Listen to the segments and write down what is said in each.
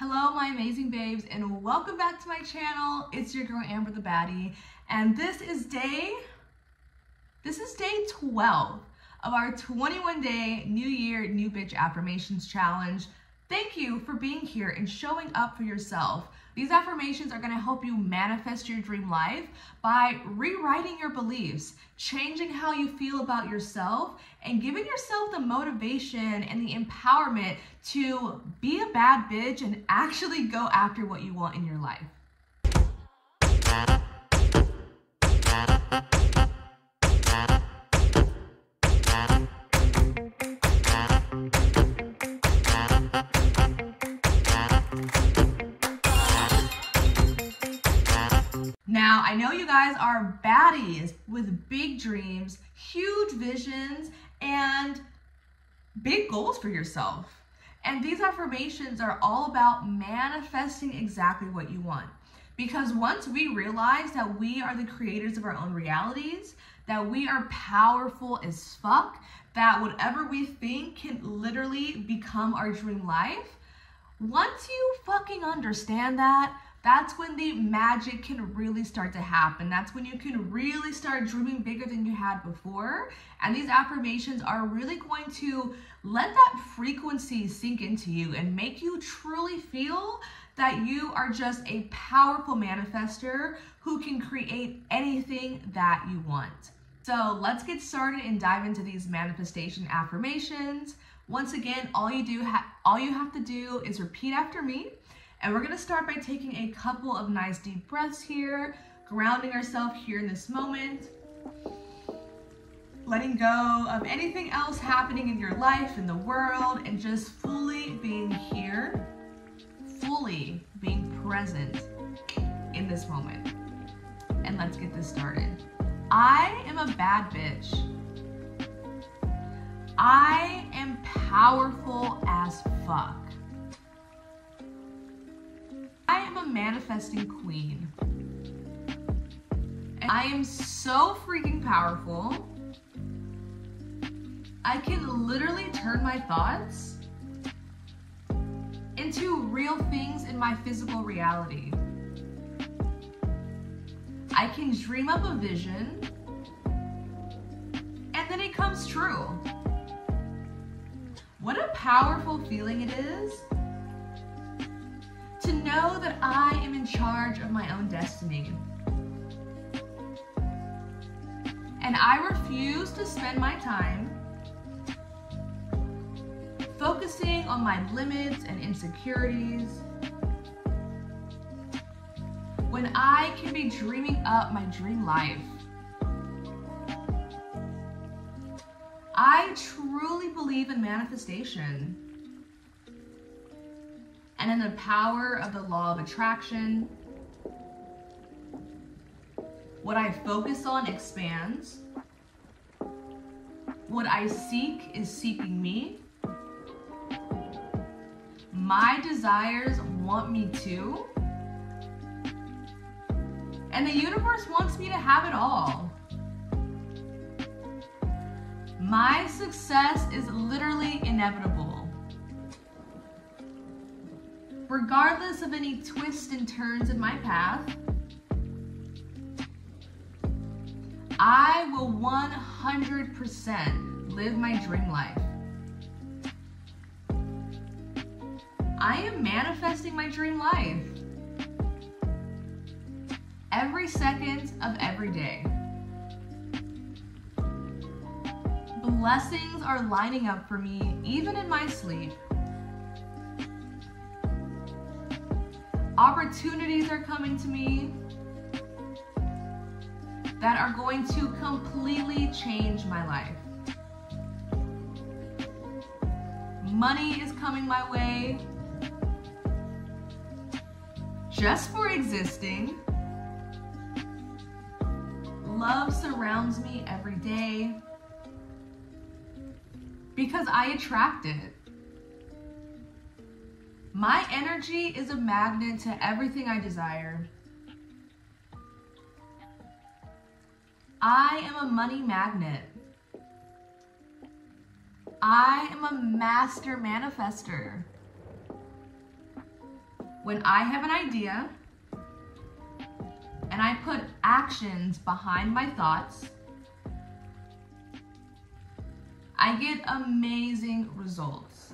Hello, my amazing babes, and welcome back to my channel. It's your girl Amber the Baddie, and this is day, this is day 12 of our 21 day New Year, New Bitch Affirmations Challenge. Thank you for being here and showing up for yourself. These affirmations are going to help you manifest your dream life by rewriting your beliefs, changing how you feel about yourself, and giving yourself the motivation and the empowerment to be a bad bitch and actually go after what you want in your life. Guys are baddies with big dreams, huge visions, and big goals for yourself. And these affirmations are all about manifesting exactly what you want. Because once we realize that we are the creators of our own realities, that we are powerful as fuck, that whatever we think can literally become our dream life, once you fucking understand that, that's when the magic can really start to happen. That's when you can really start dreaming bigger than you had before. And these affirmations are really going to let that frequency sink into you and make you truly feel that you are just a powerful manifester who can create anything that you want. So let's get started and dive into these manifestation affirmations. Once again, all you do all you have to do is repeat after me. And we're gonna start by taking a couple of nice deep breaths here, grounding ourselves here in this moment, letting go of anything else happening in your life, in the world, and just fully being here, fully being present in this moment. And let's get this started. I am a bad bitch. I am powerful as fuck. Am a manifesting queen. And I am so freaking powerful. I can literally turn my thoughts into real things in my physical reality. I can dream up a vision and then it comes true. What a powerful feeling it is know that I am in charge of my own destiny. And I refuse to spend my time focusing on my limits and insecurities when I can be dreaming up my dream life. I truly believe in manifestation and in the power of the law of attraction. What I focus on expands. What I seek is seeking me. My desires want me to. And the universe wants me to have it all. My success is literally inevitable regardless of any twists and turns in my path, I will 100% live my dream life. I am manifesting my dream life every second of every day. Blessings are lining up for me even in my sleep. Opportunities are coming to me that are going to completely change my life. Money is coming my way just for existing. Love surrounds me every day because I attract it. My energy is a magnet to everything I desire. I am a money magnet. I am a master manifester. When I have an idea and I put actions behind my thoughts, I get amazing results.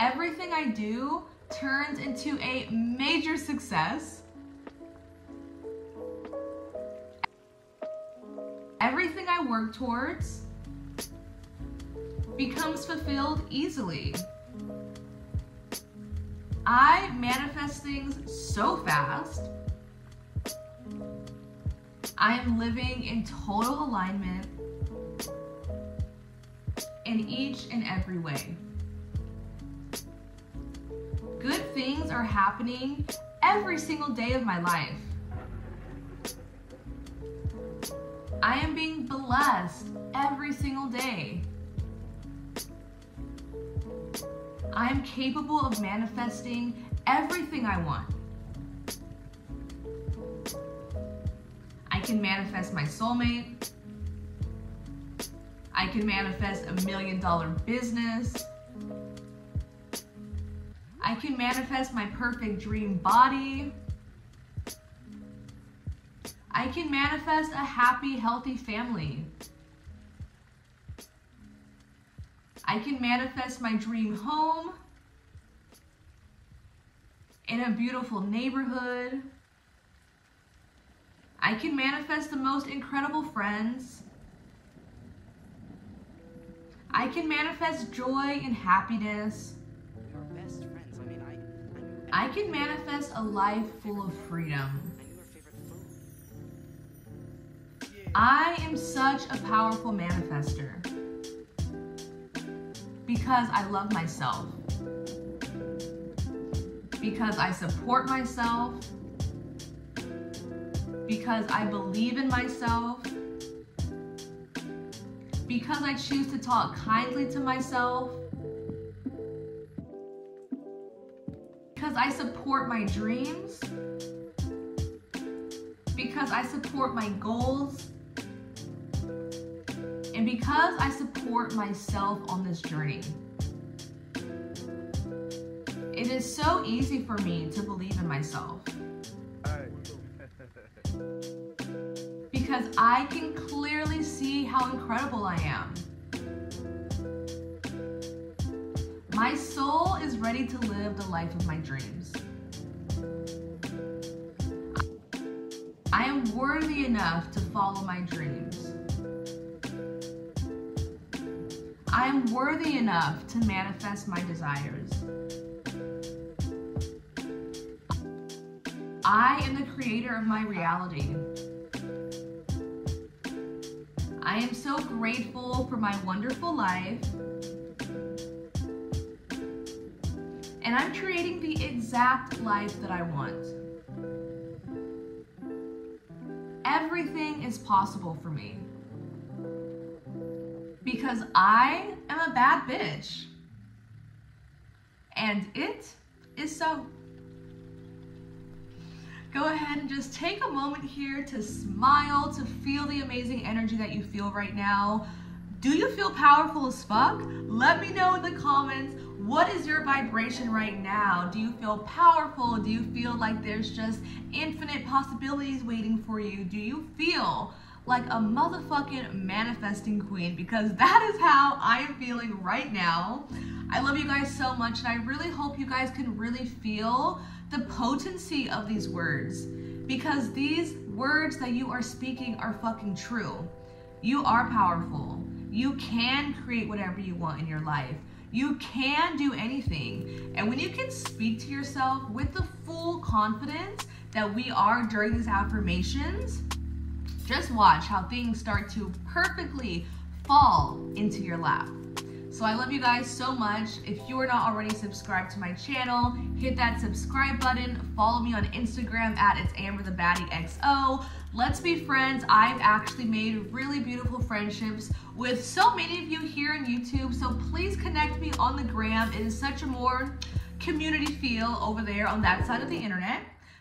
Everything I do turns into a major success. Everything I work towards becomes fulfilled easily. I manifest things so fast. I am living in total alignment in each and every way. Good things are happening every single day of my life. I am being blessed every single day. I am capable of manifesting everything I want. I can manifest my soulmate. I can manifest a million dollar business. I can manifest my perfect dream body. I can manifest a happy, healthy family. I can manifest my dream home in a beautiful neighborhood. I can manifest the most incredible friends. I can manifest joy and happiness. I can manifest a life full of freedom. I am such a powerful manifester because I love myself, because I support myself, because I believe in myself, because I choose to talk kindly to myself, because I support my dreams, because I support my goals, and because I support myself on this journey. It is so easy for me to believe in myself. because I can clearly see how incredible I am. My soul is ready to live the life of my dreams. I am worthy enough to follow my dreams. I am worthy enough to manifest my desires. I am the creator of my reality. I am so grateful for my wonderful life. And I'm creating the exact life that I want. Everything is possible for me. Because I am a bad bitch. And it is so go ahead and just take a moment here to smile, to feel the amazing energy that you feel right now. Do you feel powerful as fuck? Let me know in the comments. What is your vibration right now? Do you feel powerful? Do you feel like there's just infinite possibilities waiting for you? Do you feel like a motherfucking manifesting queen? Because that is how I am feeling right now. I love you guys so much and I really hope you guys can really feel the potency of these words because these words that you are speaking are fucking true. You are powerful. You can create whatever you want in your life. You can do anything. And when you can speak to yourself with the full confidence that we are during these affirmations, just watch how things start to perfectly fall into your lap. So I love you guys so much. If you are not already subscribed to my channel, hit that subscribe button. Follow me on Instagram at it's Amber the Baddie XO. Let's be friends. I've actually made really beautiful friendships with so many of you here on YouTube. So please connect me on the gram. It is such a more community feel over there on that side of the internet.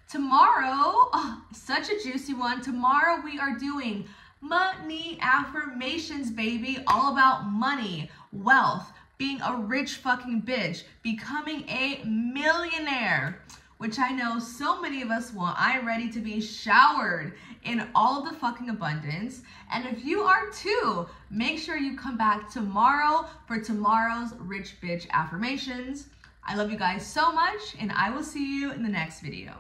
Tomorrow, oh, such a juicy one. Tomorrow we are doing money affirmations, baby. All about money wealth, being a rich fucking bitch, becoming a millionaire, which I know so many of us want. I'm ready to be showered in all the fucking abundance. And if you are too, make sure you come back tomorrow for tomorrow's rich bitch affirmations. I love you guys so much, and I will see you in the next video.